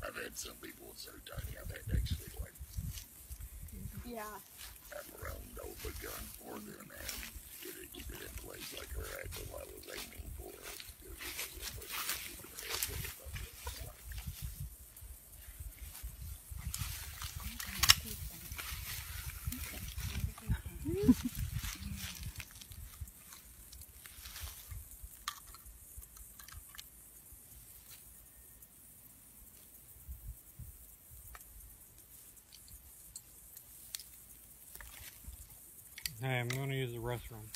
I've had some people so tiny I've had actually like yeah. around gun for them and Hey, I'm going to use the restroom.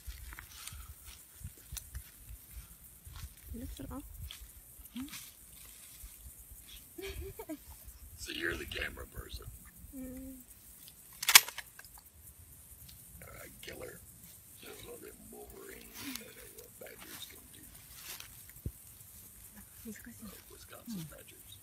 Lift it off. so you're the camera person. Mm. Uh, killer. That's what them Wolverine Badgers can do. Wisconsin Badgers.